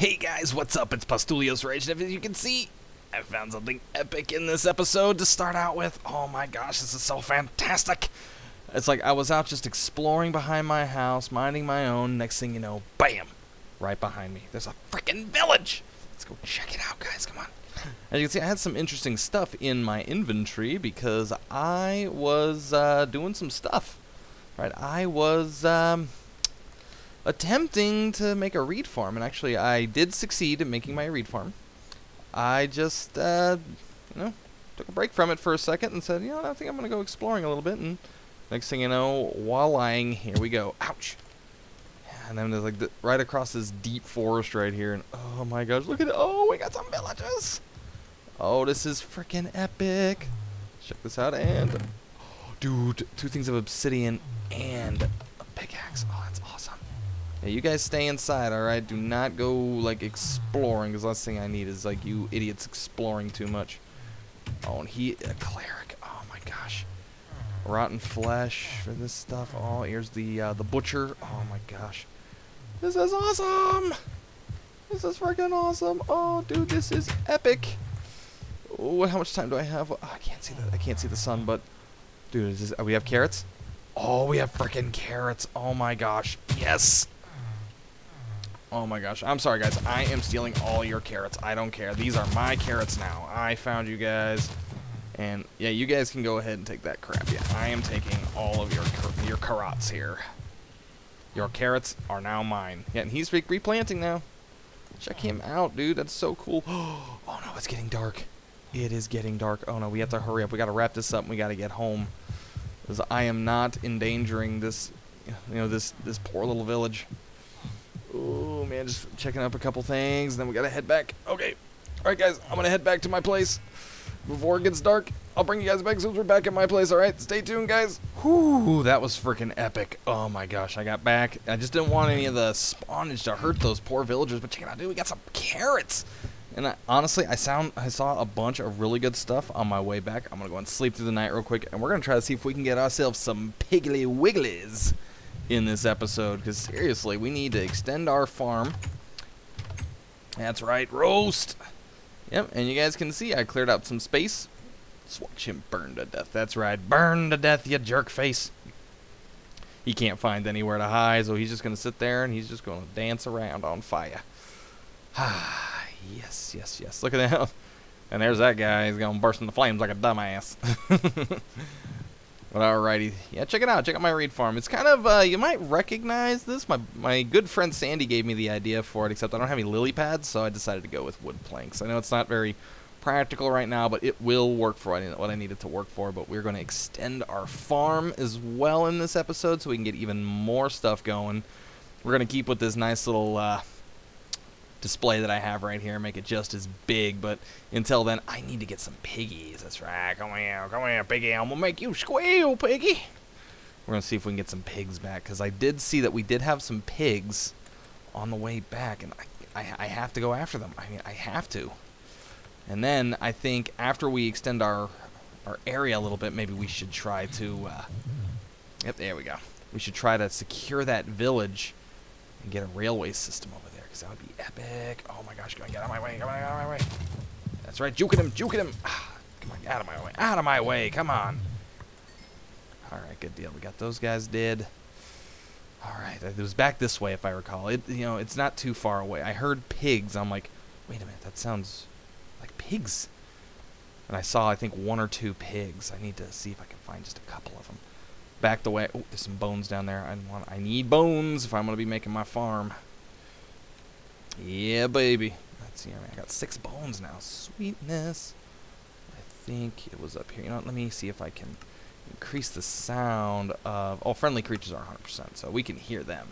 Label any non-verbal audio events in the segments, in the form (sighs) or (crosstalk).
Hey guys, what's up? It's Pustulio's Rage, and as you can see, I found something epic in this episode to start out with. Oh my gosh, this is so fantastic! It's like I was out just exploring behind my house, minding my own. Next thing you know, bam! Right behind me, there's a freaking village! Let's go check it out, guys, come on. As you can see, I had some interesting stuff in my inventory because I was uh, doing some stuff. Right, I was um, attempting to make a reed farm, and actually, I did succeed in making my reed farm. I just, uh, you know, took a break from it for a second and said, you know, I think I'm going to go exploring a little bit. And next thing you know, while lying, here we go. Ouch. And then there's like the, right across this deep forest right here, and oh my gosh, look at it! Oh, we got some villages. Oh, this is freaking epic. Check this out, and (gasps) dude, two things of obsidian and a pickaxe. Oh, that's awesome. Yeah, you guys stay inside, all right? Do not go like exploring, because last thing I need is like you idiots exploring too much. Oh, and he a cleric. Oh my gosh. Rotten flesh for this stuff. Oh, here's the uh, the butcher. Oh my gosh. This is awesome! This is freaking awesome! Oh, dude, this is epic! Oh, how much time do I have? Oh, I can't see the I can't see the sun, but dude, is this, we have carrots? Oh, we have freaking carrots! Oh my gosh, yes! Oh my gosh, I'm sorry guys, I am stealing all your carrots. I don't care. These are my carrots now. I found you guys. And yeah, you guys can go ahead and take that crap. Yeah, I am taking all of your your carrots here. Your carrots are now mine. Yeah, and he's re replanting now. Check him out, dude. That's so cool. (gasps) Oh no, it's getting dark. It is getting dark. Oh no, we have to hurry up. We got to wrap this up. we got to get home. Because I am not endangering this, you know, this this poor little village. Oh man, just checking up a couple things. Then we got to head back. Okay. All right, guys. I'm gonna head back to my place before it gets dark. I'll bring you guys back as soon as we're back at my place, alright? Stay tuned, guys. Whew, that was freaking epic. Oh my gosh, I got back. I just didn't want any of the spawnage to hurt those poor villagers, but check it out, dude. We got some carrots. And I, honestly, I sound I saw a bunch of really good stuff on my way back. I'm gonna go and sleep through the night real quick, and we're gonna try to see if we can get ourselves some piggly wigglies in this episode. Because seriously, we need to extend our farm. That's right, roast. Yep, and you guys can see I cleared out some space. Just watch him burn to death. That's right, burn to death, you jerk face. He can't find anywhere to hide, so he's just going to sit there and he's just going to dance around on fire. (sighs) Ah, yes, yes, yes. Look at that. And there's that guy. He's going to burst into flames like a dumbass. (laughs) But alrighty, yeah, check it out. Check out my reed farm. It's kind of uh, you might recognize this. My my good friend Sandy gave me the idea for it, except I don't have any lily pads, so I decided to go with wood planks. I know it's not very practical right now, but it will work for what I need it to work for. But we're going to extend our farm as well in this episode, so we can get even more stuff going. We're going to keep with this nice little. Uh, display that I have right here, make it just as big. But until then, I need to get some piggies. That's right. Come here, come here, piggy. I'm gonna make you squeal, piggy. We're gonna see if we can get some pigs back because I did see that we did have some pigs on the way back, and I, I, I have to go after them. I mean, I have to. And then I think after we extend our our area a little bit, maybe we should try to. Uh, yep, there we go. We should try to secure that village and get a railway system over because that would be epic. Oh my gosh, come on, get out of my way, come on, get out of my way. That's right, juke at him, juke at him. Ah, come on, out of my way, out of my way, come on. Alright, good deal. We got those guys dead. Alright, it was back this way if I recall. It you know, it's not too far away. I heard pigs. I'm like, wait a minute, that sounds like pigs. And I saw I think one or two pigs. I need to see if I can find just a couple of them. Back the way. Oh, there's some bones down there. I want I need bones if I'm gonna be making my farm. Yeah, baby. Let's see. I got six bones now. Sweetness. I think it was up here. You know what? Let me see if I can increase the sound of... Oh, friendly creatures are 100%, so we can hear them.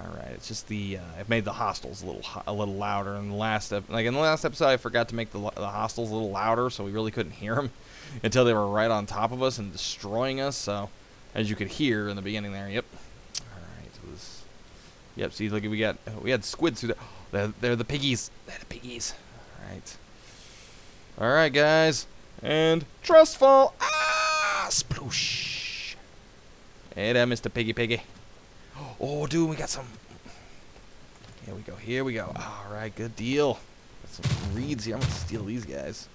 Alright, it's just the... Uh, I've made the hostiles a little a little louder. In the last like in the last episode, I forgot to make the, the hostiles a little louder, so we really couldn't hear them (laughs) until they were right on top of us and destroying us. So, as you could hear in the beginning there, yep, Yep, see, look, we got we had squids through there. They're, they're the piggies. They're the piggies. All right. All right, guys. And trust fall. Ah, sploosh. Hey there, Mr. Piggy Piggy. Oh, dude, we got some. Here we go. Here we go. All right, good deal. Got some reeds here. I'm gonna steal these guys.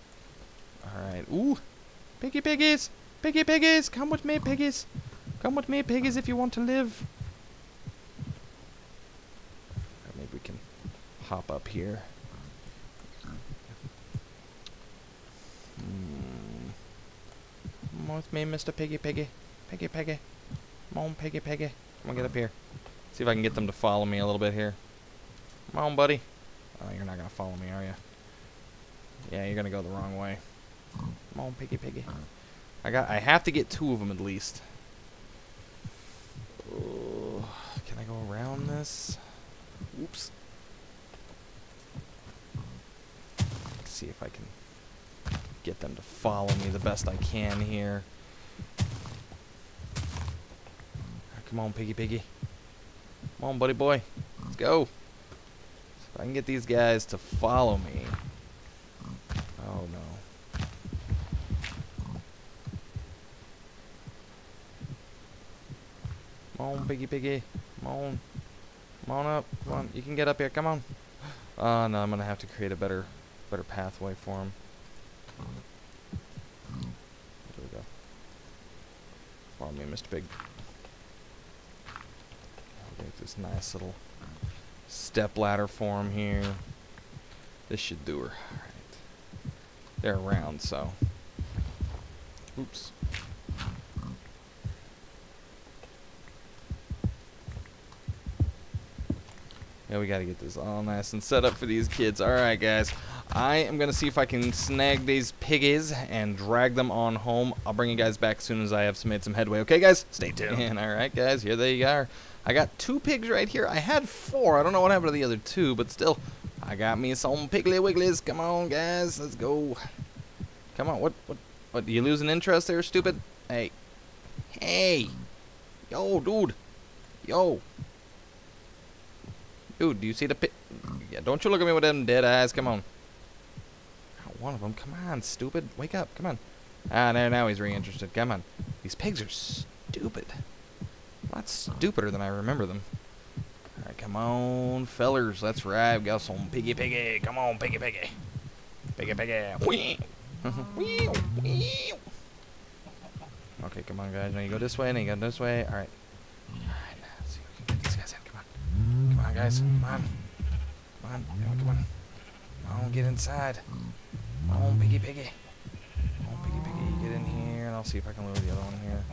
All right. Ooh, piggy piggies, piggy piggies, come with me, piggies. Come with me, piggies, if you want to live. Or maybe we can hop up here. Hmm. Come with me, Mr. Piggy Piggy. Piggy Piggy. Come on, Piggy Piggy. Come on, get up here. See if I can get them to follow me a little bit here. Come on, buddy. Oh, you're not going to follow me, are you? Yeah, you're going to go the wrong way. Come on, Piggy Piggy. I got. I have to get two of them at least. Can I go around this? Oops. See if I can get them to follow me the best I can here. Come on, piggy piggy. Come on, buddy boy. Let's go. If I can get these guys to follow me. Oh, no. Come on, piggy piggy. Come on. Come on up. Come on. You can get up here. Come on. Oh, (gasps) no. I'm going to have to create a better, better pathway for him. There we go. Follow me, Mr. Pig. Make this nice little step ladder for him here. This should do her. Alright. They're around, so. Oops. Yeah, we gotta get this all nice and set up for these kids. Alright, guys. I am gonna see if I can snag these piggies and drag them on home. I'll bring you guys back as soon as I have made some headway. Okay, guys? Stay (laughs) tuned. Alright, guys. Here they are. I got two pigs right here. I had four. I don't know what happened to the other two, but still, I got me some Piggly Wigglies. Come on, guys. Let's go. Come on. What? What? What? You losing interest there, stupid? Hey. Hey. Yo, dude. Yo. Dude, do you see the pig? Yeah, don't you look at me with them dead eyes. Come on. One of them. Come on, stupid. Wake up. Come on. Ah, there. Now he's reinterested. Come on. These pigs are stupid. A lot stupider than I remember them. Alright, come on, fellers. That's right. We got some piggy piggy. Come on, piggy piggy. Piggy piggy. okay, come on, guys. Now you go this way, and you go this way. Alright. Alright, let's see if we can get these guys in. Come on. Come on, guys. Come on. Come on. Come on, come on. Come on, get inside. On, piggy piggy. On, piggy piggy. Get in here, and I'll see if I can lure the other one here.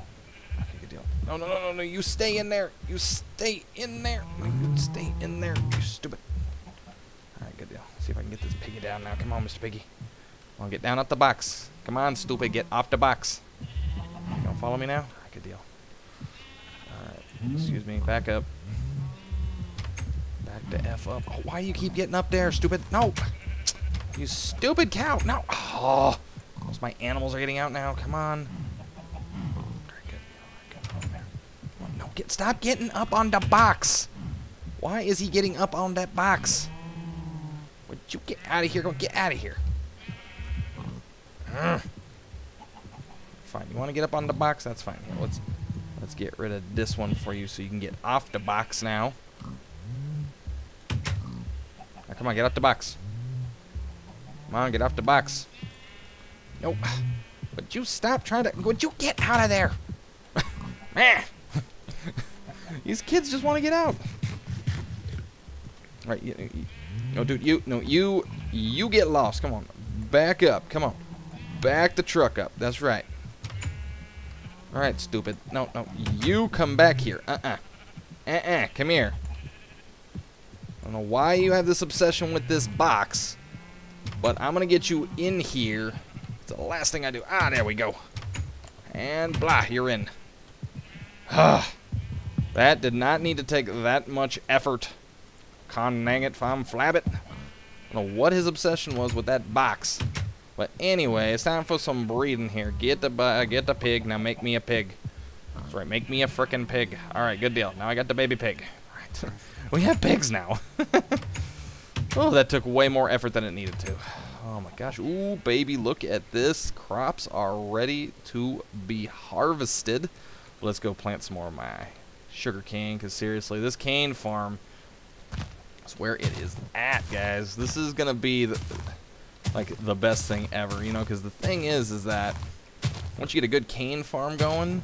Okay, good deal. No, no, no, no, no. You stay in there. You stay in there. No, you stay in there. You stupid. Alright, good deal. See if I can get this piggy down now. Come on, Mr. Piggy. Come on, get down off the box. Come on, stupid. Get off the box. You gonna follow me now? Good deal. Alright, excuse me. Back up. Back to F up. Oh, why you keep getting up there, stupid? No! You stupid cow! No! Oh! Most my animals are getting out now. Come on. No, get stop getting up on the box. Why is he getting up on that box? Would you get out of here? Go get out of here. Fine. You want to get up on the box? That's fine. Here, let's let's get rid of this one for you so you can get off the box now. Now come on, get off the box. Come on, get off the box. Nope. Would you stop trying to... Would you get out of there? (laughs) (laughs) These kids just want to get out. Right, you, you, no, dude, you, no, you, you get lost. Come on, back up. Come on, back the truck up. That's right. All right, stupid. No, no, you come back here. Uh-uh, uh-uh. Come here. I don't know why you have this obsession with this box, but I'm gonna get you in here. It's the last thing I do. Ah, there we go. And blah, you're in. Ah. That did not need to take that much effort. Con dang it, fam flabbit. I don't know what his obsession was with that box. But anyway, it's time for some breeding here. Get the uh, get the pig. Now make me a pig. That's right, make me a frickin' pig. Alright, good deal. Now I got the baby pig. Alright. (laughs) we have pigs now. (laughs) oh, that took way more effort than it needed to. Oh my gosh. Ooh, baby, look at this. Crops are ready to be harvested. Let's go plant some more of my sugar cane because seriously this cane farm is where it is at, guys. This is gonna be the, like the best thing ever, you know, because the thing is, is that once you get a good cane farm going,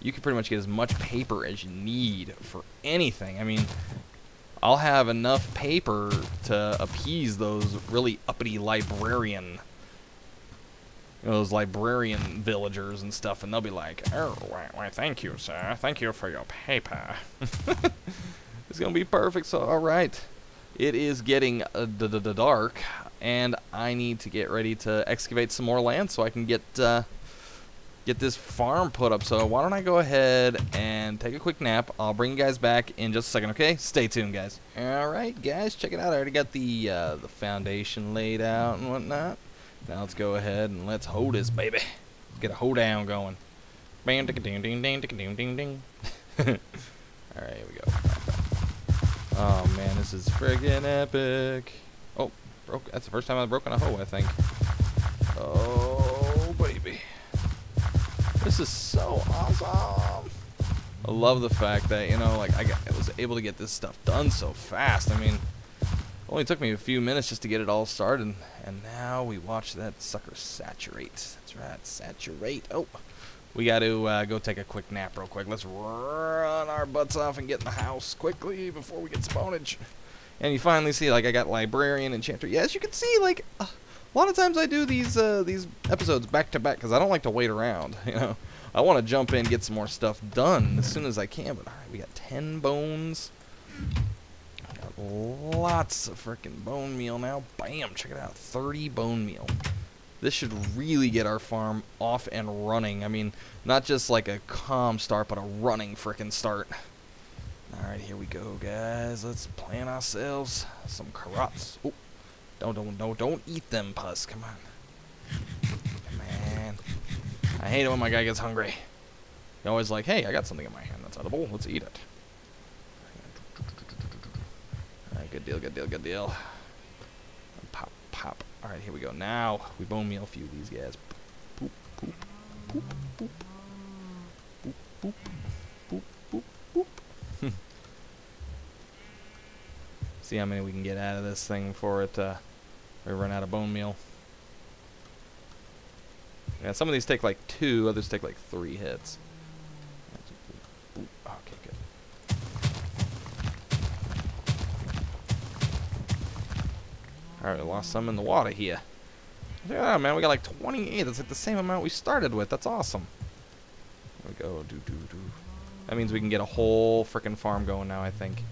you can pretty much get as much paper as you need for anything. I mean, I'll have enough paper to appease those really uppity librarian, those librarian villagers and stuff, and they'll be like, "Oh, why, why thank you, sir. Thank you for your paper." (laughs) it's gonna be perfect. So, all right, it is getting uh, dark, and I need to get ready to excavate some more land so I can get. Uh, get this farm put up. So why don't I go ahead and take a quick nap. I'll bring you guys back in just a second, okay? Stay tuned, guys. All right, guys, check it out. I already got the uh, the foundation laid out and whatnot. Now let's go ahead and let's hold this, baby. Let's get a hold down going. Bam, ding, ding, ding, ding, ding, ding, ding. (laughs) All right, here we go. Oh man, this is friggin' epic. Oh, broke. That's the first time I've broken a hoe, I think. Oh. This is so awesome. I love the fact that, you know, like I, got, I was able to get this stuff done so fast. I mean, only took me a few minutes just to get it all started. And now we watch that sucker saturate. That's right, saturate. Oh, we got to uh, go take a quick nap real quick. Let's run our butts off and get in the house quickly before we get spawnage. And you finally see, like, I got librarian, enchanter. Yeah, as you can see, like, uh, a lot of times I do these uh, these episodes back to back because I don't like to wait around. (laughs) You know, I want to jump in, get some more stuff done as soon as I can. But all right, we got ten bones. I Got lots of freaking bone meal now. Bam! Check it out, 30 bone meal. This should really get our farm off and running. I mean, not just like a calm start, but a running freaking start. Alright, here we go, guys. Let's plant ourselves some carrots. Oh, don't, don't, don't, don't eat them, Puss. Come on. Man. I hate it when my guy gets hungry. He always like, hey, I got something in my hand that's edible. Let's eat it. Alright, good deal, good deal, good deal. Pop, pop. Alright, here we go. Now, we bone meal a few of these guys. See how many we can get out of this thing before it uh, we run out of bone meal. Yeah, some of these take like two, others take like three hits. Okay, good. Alright, we lost some in the water here. Yeah, man, we got like 28. That's like the same amount we started with. That's awesome. There we go. That means we can get a whole freaking farm going now, I think.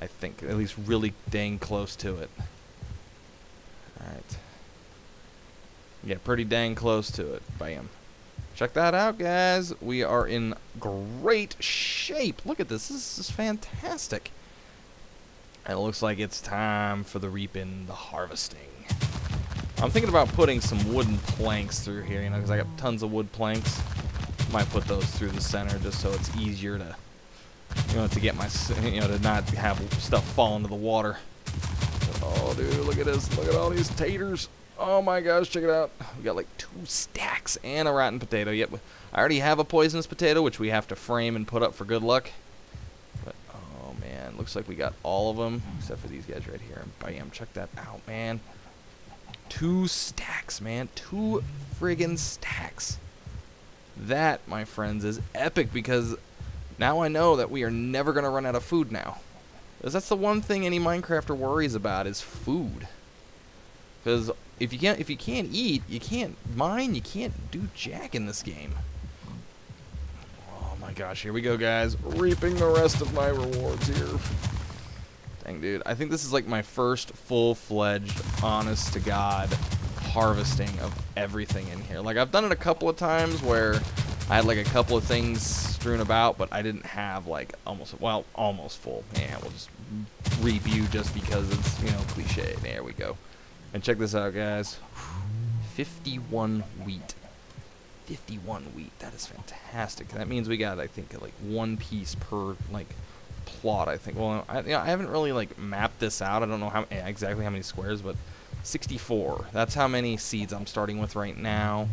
I think. At least really dang close to it. Alright. Yeah, pretty dang close to it. Bam. Check that out, guys. We are in great shape. Look at this. This is fantastic. And it looks like it's time for the reaping, the harvesting. I'm thinking about putting some wooden planks through here, you know, because I got tons of wood planks. Might put those through the center just so it's easier to you know, to get my, you know, to not have stuff fall into the water. Oh, dude, look at this. Look at all these taters. Oh my gosh, check it out. We got like two stacks and a rotten potato. Yep, I already have a poisonous potato, which we have to frame and put up for good luck. But, oh man, looks like we got all of them, except for these guys right here. Bam, check that out, man. Two stacks, man. Two friggin' stacks. That, my friends, is epic because now I know that we are never going to run out of food now. Because that's the one thing any Minecrafter worries about is food. Because if you can't if you can't eat, you can't mine, you can't do jack in this game. Oh my gosh, here we go guys. Reaping the rest of my rewards here. Dang dude, I think this is like my first full-fledged, honest to God harvesting of everything in here. Like I've done it a couple of times where I had like a couple of things strewn about, but I didn't have like almost, well, almost full. Yeah, we'll just review just because it's, you know, cliche. There we go. And check this out, guys. 51 wheat. 51 wheat. That is fantastic. That means we got, I think, like one piece per, like, plot, I think. Well, I, you know, I haven't really, like, mapped this out. I don't know how exactly how many squares, but 64. That's how many seeds I'm starting with right now.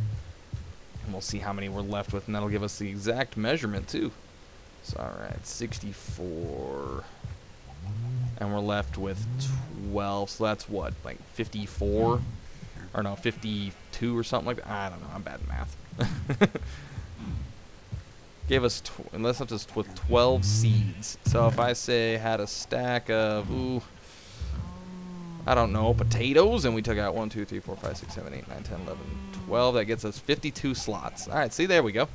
And we'll see how many we're left with, and that'll give us the exact measurement, too. So, alright, 64. and we're left with 12. So that's what, like 54? Or no, 52 or something like that. I don't know. I'm bad at math. (laughs) Gave us, tw- and us with 12 seeds. So if I say had a stack of, ooh, I don't know, potatoes, and we took out 1, 2, 3, 4, 5, 6, 7, 8, 9, 10, 11, 12. That gets us 52 slots. All right, see, there we go.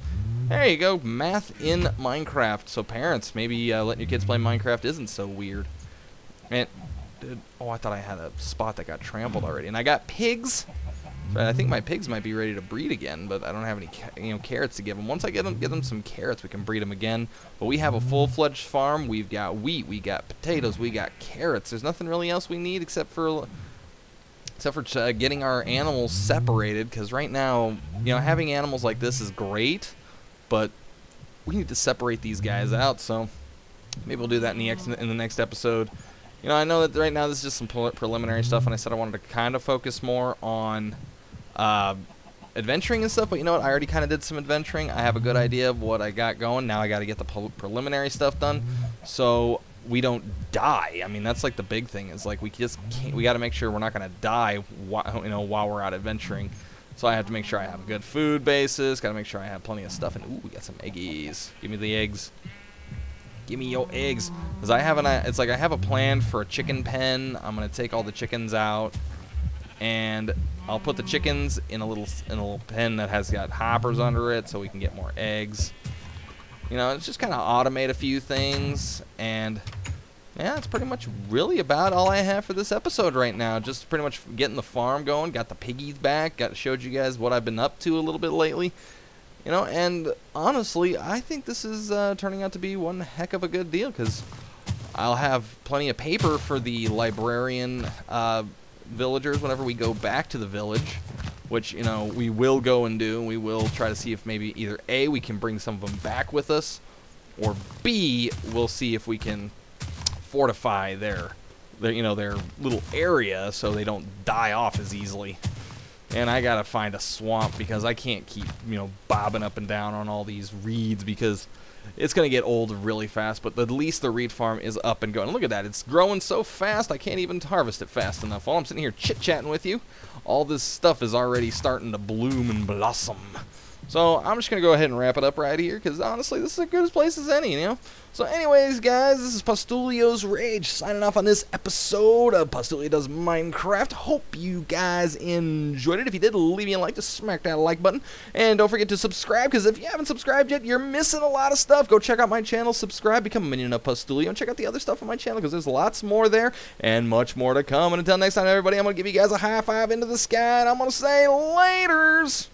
There you go, math in Minecraft. So parents, maybe uh, letting your kids play Minecraft isn't so weird. And, dude, oh, I thought I had a spot that got trampled already. And I got pigs. I think my pigs might be ready to breed again, but I don't have any you know carrots to give them. Once I get them, give them some carrots, we can breed them again. But we have a full-fledged farm. We've got wheat, we got potatoes, we got carrots. There's nothing really else we need except for except for uh, getting our animals separated. Because right now, you know, having animals like this is great, but we need to separate these guys out. So maybe we'll do that in the next in the next episode. You know, I know that right now this is just some preliminary stuff, and I said I wanted to kind of focus more on uh, adventuring and stuff, but you know what? I already kind of did some adventuring. I have a good idea of what I got going. Now I got to get the preliminary stuff done, so we don't die. I mean, that's like the big thing is like we just can't. We got to make sure we're not gonna die. While, you know, while we're out adventuring. So I have to make sure I have a good food basis. Got to make sure I have plenty of stuff. And ooh, we got some eggies. Give me the eggs. Give me your eggs. Cause I have an. It's like I have a plan for a chicken pen. I'm gonna take all the chickens out and I'll put the chickens in a little in a little pen that has got hoppers under it so we can get more eggs. You know, it's just kind of automate a few things and yeah, that's pretty much really about all I have for this episode right now. Just pretty much getting the farm going, got the piggies back, got showed you guys what I've been up to a little bit lately. You know, and honestly, I think this is uh, turning out to be one heck of a good deal because I'll have plenty of paper for the librarian uh, villagers whenever we go back to the village, which, you know, we will go and do. We will try to see if maybe either A, we can bring some of them back with us, or B, we'll see if we can fortify their, their you know, their little area so they don't die off as easily. And I gotta find a swamp because I can't keep, you know, bobbing up and down on all these reeds because it's going to get old really fast, but at least the reed farm is up and going. Look at that. It's growing so fast, I can't even harvest it fast enough. While I'm sitting here chit-chatting with you, all this stuff is already starting to bloom and blossom. So I'm just going to go ahead and wrap it up right here because honestly, this is as good a place as any, you know? So anyways, guys, this is Pustulio's Rage signing off on this episode of Pustulio Does Minecraft. Hope you guys enjoyed it. If you did, leave me a like. Just smack that like button. And don't forget to subscribe because if you haven't subscribed yet, you're missing a lot of stuff. Go check out my channel, subscribe, become a minion of Pustulio, and check out the other stuff on my channel because there's lots more there and much more to come. And until next time, everybody, I'm going to give you guys a high five into the sky, and I'm going to say laters.